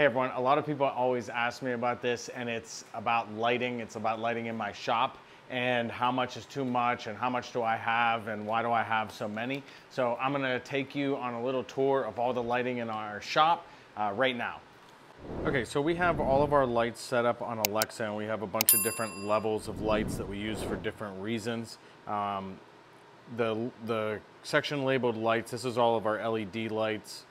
Hey everyone, a lot of people always ask me about this and it's about lighting. It's about lighting in my shop and how much is too much and how much do I have and why do I have so many. So I'm gonna take you on a little tour of all the lighting in our shop uh, right now. Okay, so we have all of our lights set up on Alexa and we have a bunch of different levels of lights that we use for different reasons. Um, the, the section labeled lights, this is all of our LED lights.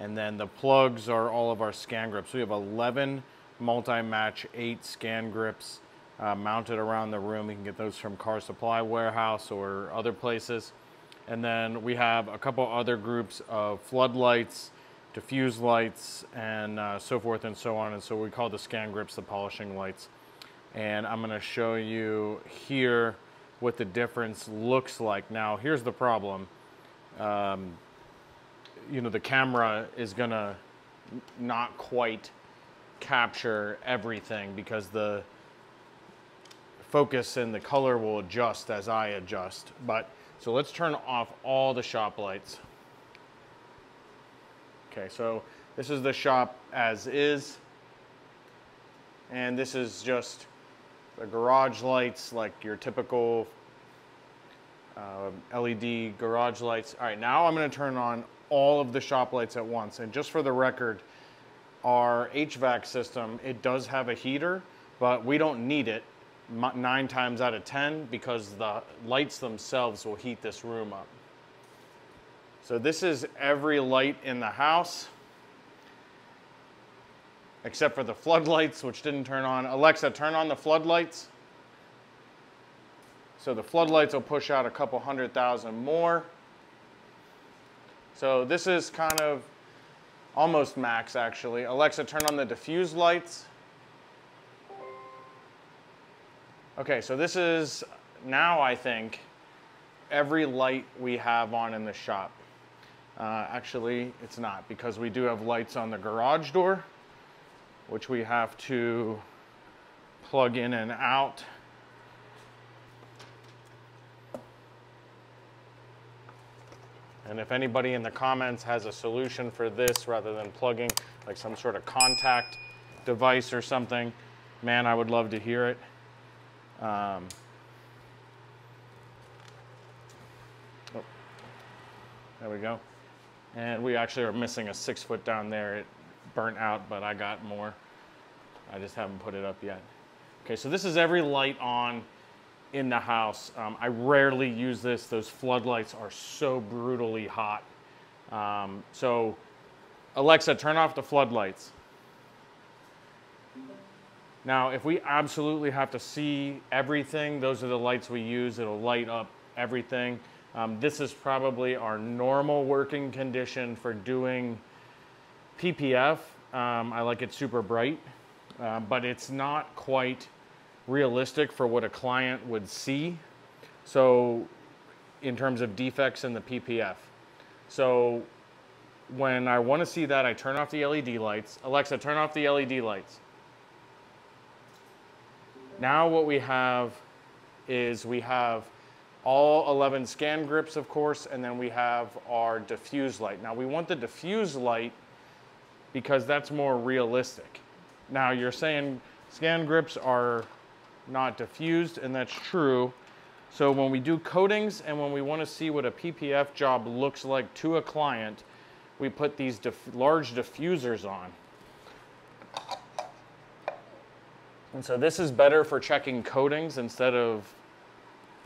And then the plugs are all of our ScanGrips. We have 11 multi-match, eight ScanGrips uh, mounted around the room. You can get those from Car Supply Warehouse or other places. And then we have a couple other groups of floodlights, diffuse lights, and uh, so forth and so on. And so we call the ScanGrips the polishing lights. And I'm gonna show you here what the difference looks like. Now, here's the problem. Um, you know, the camera is gonna not quite capture everything because the focus and the color will adjust as I adjust. But, so let's turn off all the shop lights. Okay, so this is the shop as is. And this is just the garage lights, like your typical uh, LED garage lights. All right, now I'm gonna turn on all of the shop lights at once. And just for the record, our HVAC system, it does have a heater, but we don't need it nine times out of 10 because the lights themselves will heat this room up. So this is every light in the house, except for the floodlights, which didn't turn on. Alexa, turn on the floodlights. So the floodlights will push out a couple hundred thousand more. So this is kind of almost max actually. Alexa, turn on the diffuse lights. Okay, so this is now I think every light we have on in the shop. Uh, actually, it's not because we do have lights on the garage door, which we have to plug in and out. And if anybody in the comments has a solution for this rather than plugging like some sort of contact device or something, man, I would love to hear it. Um, oh, there we go. And we actually are missing a six foot down there. It burnt out, but I got more. I just haven't put it up yet. Okay, so this is every light on in the house. Um, I rarely use this. Those floodlights are so brutally hot. Um, so Alexa, turn off the floodlights. Now, if we absolutely have to see everything, those are the lights we use. It'll light up everything. Um, this is probably our normal working condition for doing PPF. Um, I like it super bright, uh, but it's not quite realistic for what a client would see. So in terms of defects in the PPF. So when I want to see that, I turn off the LED lights. Alexa, turn off the LED lights. Now what we have is we have all 11 ScanGrips, of course, and then we have our diffuse light. Now we want the diffuse light because that's more realistic. Now you're saying ScanGrips are not diffused, and that's true. So when we do coatings and when we want to see what a PPF job looks like to a client, we put these diff large diffusers on. And so this is better for checking coatings instead of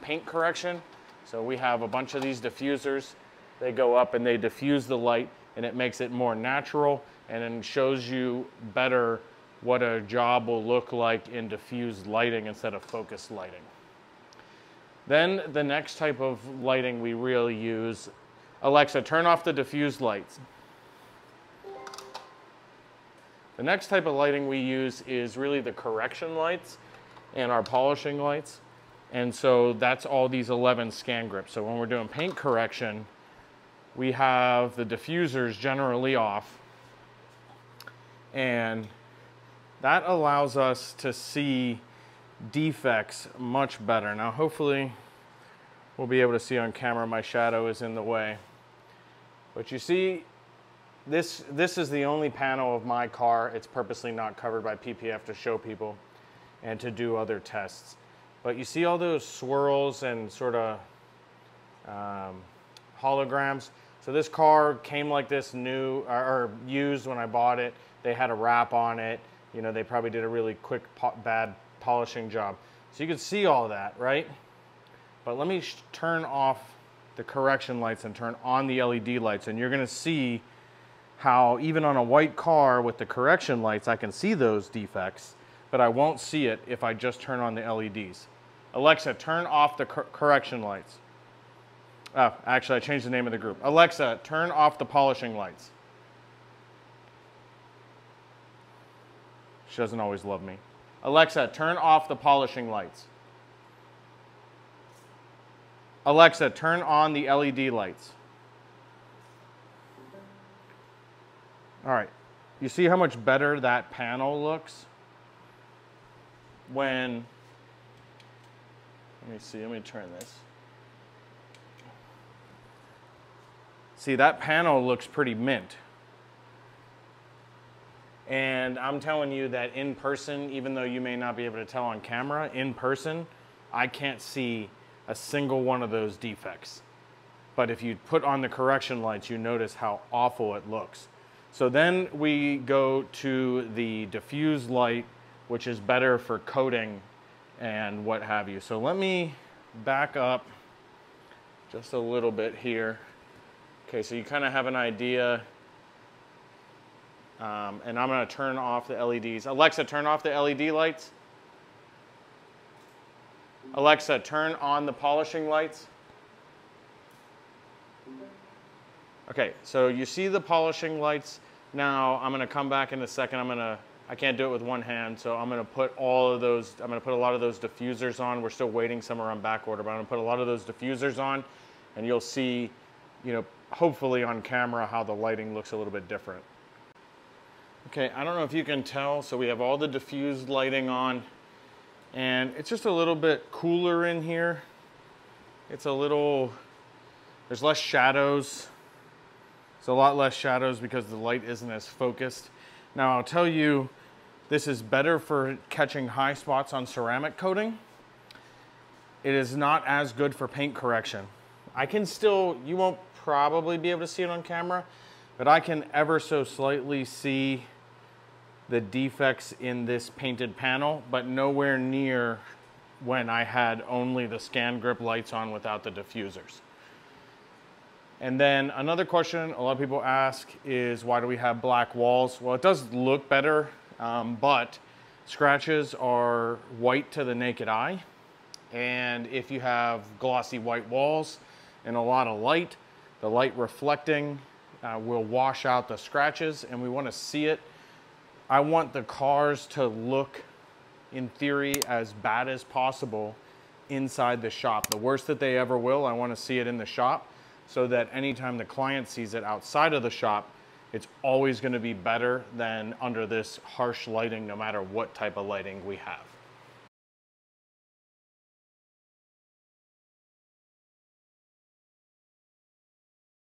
paint correction. So we have a bunch of these diffusers. They go up and they diffuse the light and it makes it more natural and shows you better what a job will look like in diffused lighting instead of focused lighting. Then the next type of lighting we really use, Alexa, turn off the diffused lights. The next type of lighting we use is really the correction lights and our polishing lights. And so that's all these 11 ScanGrips. So when we're doing paint correction, we have the diffusers generally off. And that allows us to see defects much better. Now hopefully we'll be able to see on camera my shadow is in the way. But you see this, this is the only panel of my car. It's purposely not covered by PPF to show people and to do other tests. But you see all those swirls and sort of um, holograms. So this car came like this new or, or, used when I bought it. They had a wrap on it. You know, they probably did a really quick, po bad polishing job. So you can see all that, right? But let me turn off the correction lights and turn on the LED lights and you're gonna see how even on a white car with the correction lights, I can see those defects, but I won't see it if I just turn on the LEDs. Alexa, turn off the cor correction lights. Oh, actually, I changed the name of the group. Alexa, turn off the polishing lights. She doesn't always love me. Alexa, turn off the polishing lights. Alexa, turn on the LED lights. All right, you see how much better that panel looks when, let me see, let me turn this. See, that panel looks pretty mint. And I'm telling you that in person, even though you may not be able to tell on camera, in person, I can't see a single one of those defects. But if you put on the correction lights, you notice how awful it looks. So then we go to the diffuse light, which is better for coating and what have you. So let me back up just a little bit here. Okay, so you kind of have an idea. Um, and I'm gonna turn off the LEDs. Alexa, turn off the LED lights. Alexa, turn on the polishing lights. Okay, so you see the polishing lights. Now I'm gonna come back in a second. I'm gonna, I can't do it with one hand, so I'm gonna put all of those, I'm gonna put a lot of those diffusers on. We're still waiting, some are on back order, but I'm gonna put a lot of those diffusers on and you'll see, you know, hopefully on camera how the lighting looks a little bit different. Okay, I don't know if you can tell, so we have all the diffused lighting on and it's just a little bit cooler in here. It's a little, there's less shadows. It's a lot less shadows because the light isn't as focused. Now I'll tell you, this is better for catching high spots on ceramic coating. It is not as good for paint correction. I can still, you won't probably be able to see it on camera, but I can ever so slightly see the defects in this painted panel, but nowhere near when I had only the ScanGrip lights on without the diffusers. And then another question a lot of people ask is why do we have black walls? Well, it does look better, um, but scratches are white to the naked eye. And if you have glossy white walls and a lot of light, the light reflecting uh, will wash out the scratches and we want to see it. I want the cars to look, in theory, as bad as possible inside the shop. The worst that they ever will, I want to see it in the shop so that anytime the client sees it outside of the shop, it's always going to be better than under this harsh lighting no matter what type of lighting we have.